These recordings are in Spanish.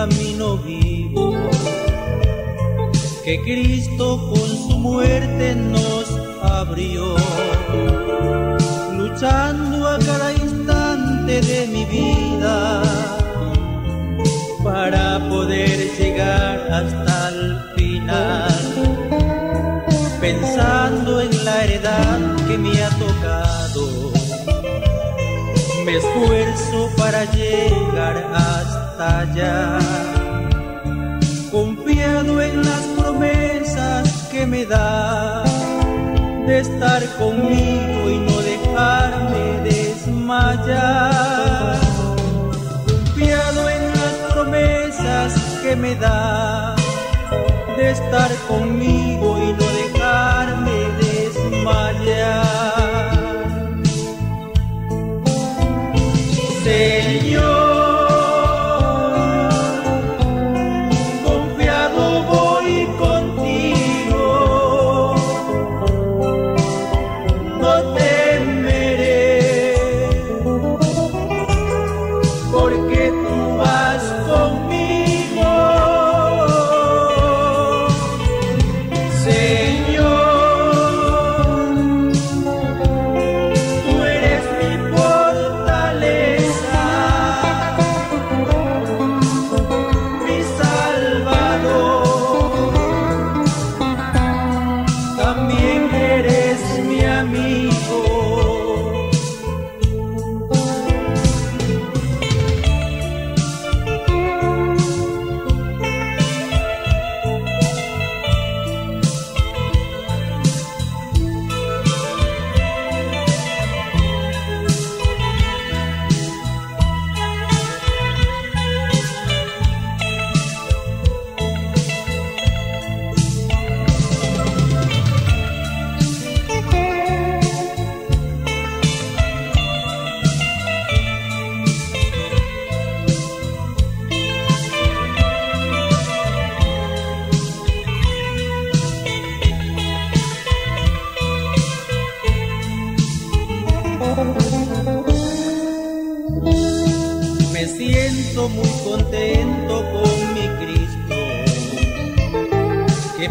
camino vivo que Cristo con su muerte nos abrió. Luchando a cada instante de mi vida para poder llegar hasta el final. Pensando en la heredad que me ha tocado, me esfuerzo para llegar hasta Confiado en las promesas que me da de estar conmigo y no dejarme desmayar. Confiado en las promesas que me da de estar conmigo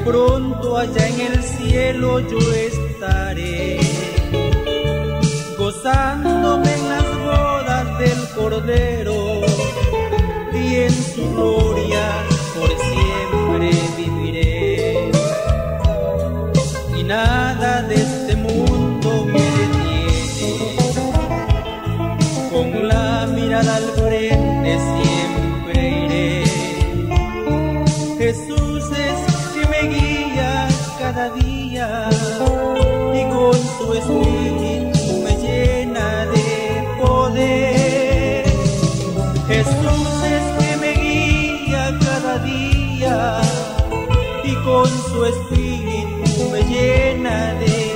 pronto allá en el cielo yo estaré, gozándome en las bodas del Cordero y en su gloria por siempre viviré. Y nada de este mundo me detiene con la mirada al frente siempre iré. Jesús espíritu me llena de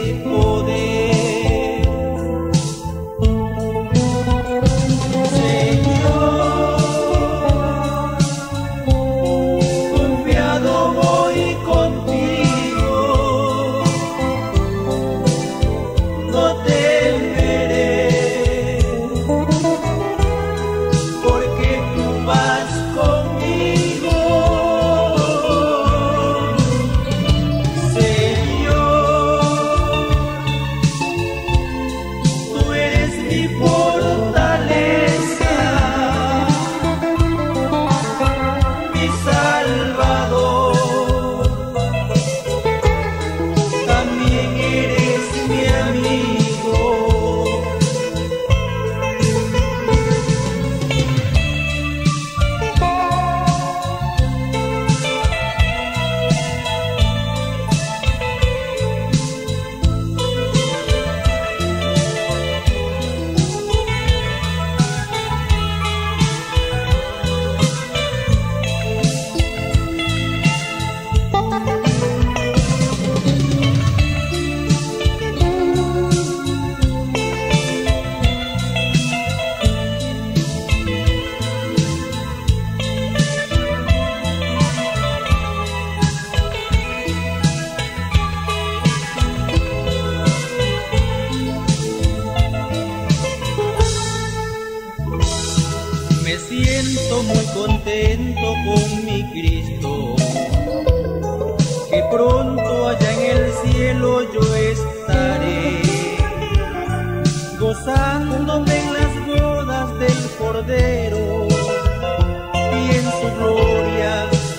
Me siento muy contento con mi Cristo, que pronto allá en el cielo yo estaré, gozándome en las bodas del Cordero y en su gloria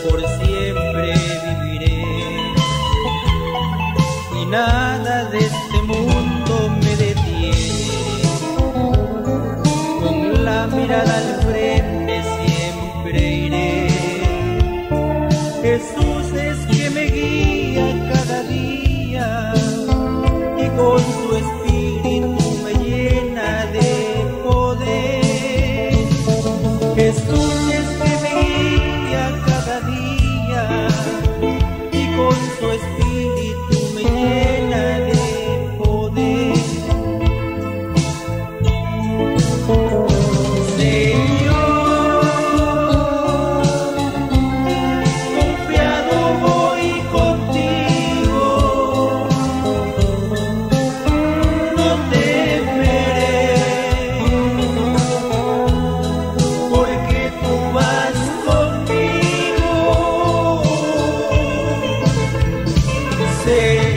por siempre viviré. Nada con su espíritu conmigo. Señor,